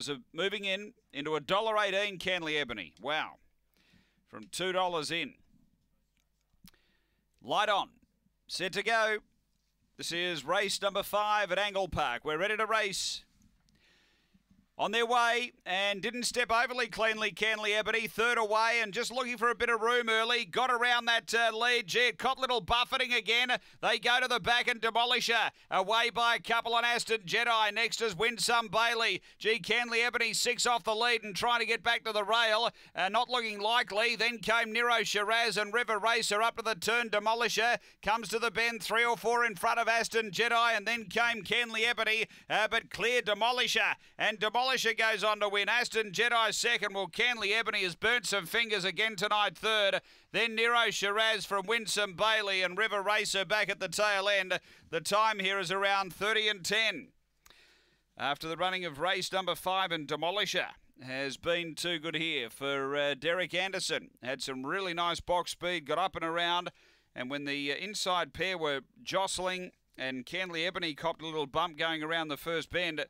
So moving in into a dollar eighteen Canley Ebony. Wow. From two dollars in. Light on. Set to go. This is race number five at Angle Park. We're ready to race. On their way and didn't step overly cleanly, Canley Ebony. Third away and just looking for a bit of room early. Got around that uh, lead. It caught little buffeting again. They go to the back and Demolisher. Away by a couple on Aston Jedi. Next is Winsome Bailey. Gee, Canley Ebony six off the lead and trying to get back to the rail. Uh, not looking likely. Then came Nero Shiraz and River Racer up to the turn. Demolisher comes to the bend. Three or four in front of Aston Jedi. And then came Canley Ebony. Uh, but clear Demolisher. And Demolisher Demolisher goes on to win. Aston Jedi second. Well, Canley Ebony has burnt some fingers again tonight third. Then Nero Shiraz from Winsome Bailey and River Racer back at the tail end. The time here is around 30 and 10. After the running of race number five and Demolisher has been too good here for uh, Derek Anderson. Had some really nice box speed, got up and around. And when the uh, inside pair were jostling and Canley Ebony copped a little bump going around the first bend,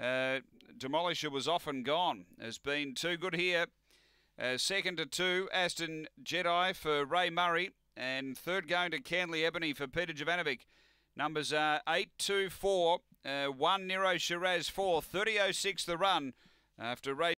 uh, Demolisher was off and gone. Has been too good here. Uh, second to two, Aston Jedi for Ray Murray. And third going to Canley Ebony for Peter Jovanovic. Numbers are 8 2 4, uh, 1 Nero Shiraz 4, 30 06 the run after race.